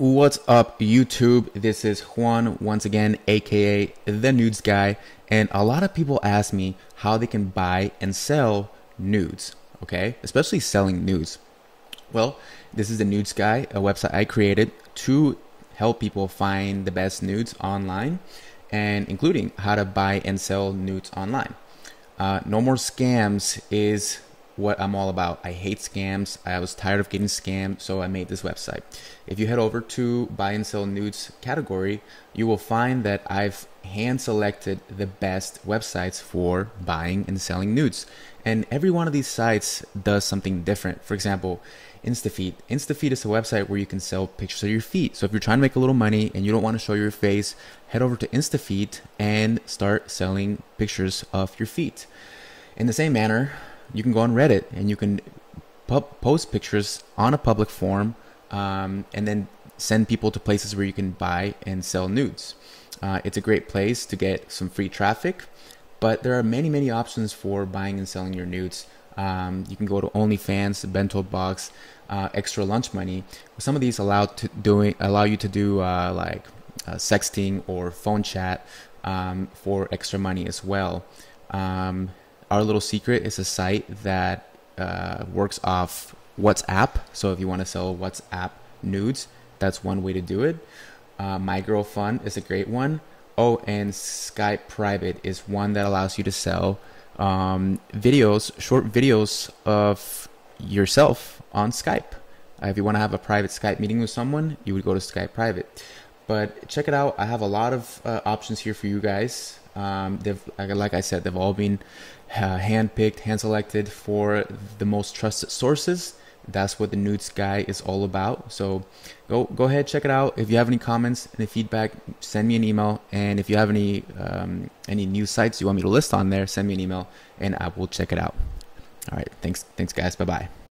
What's up, YouTube? This is Juan once again, aka the Nudes Guy, and a lot of people ask me how they can buy and sell nudes, okay? Especially selling nudes. Well, this is the Nudes Guy, a website I created to help people find the best nudes online, and including how to buy and sell nudes online. Uh, no more scams is what I'm all about. I hate scams. I was tired of getting scammed, so I made this website. If you head over to buy and sell nudes category, you will find that I've hand selected the best websites for buying and selling nudes. And every one of these sites does something different. For example, InstaFeet. InstaFeet is a website where you can sell pictures of your feet. So if you're trying to make a little money and you don't want to show your face, head over to InstaFeet and start selling pictures of your feet. In the same manner, you can go on Reddit and you can post pictures on a public forum um, and then send people to places where you can buy and sell nudes. Uh, it's a great place to get some free traffic, but there are many, many options for buying and selling your nudes. Um, you can go to OnlyFans, Bento Box, uh, Extra Lunch Money. Some of these allow to doing allow you to do uh, like uh, sexting or phone chat um, for extra money as well. Um, our Little Secret is a site that uh, works off WhatsApp. So if you want to sell WhatsApp nudes, that's one way to do it. Uh, My Girl Fun is a great one. Oh, and Skype Private is one that allows you to sell um, videos, short videos of yourself on Skype. Uh, if you want to have a private Skype meeting with someone, you would go to Skype Private. But check it out. I have a lot of uh, options here for you guys. Um, they've, like I said, they've all been uh, handpicked, hand selected for the most trusted sources. That's what the Nudes Guy is all about. So go go ahead, check it out. If you have any comments, any feedback, send me an email. And if you have any um, any new sites you want me to list on there, send me an email, and I will check it out. All right, thanks, thanks, guys. Bye bye.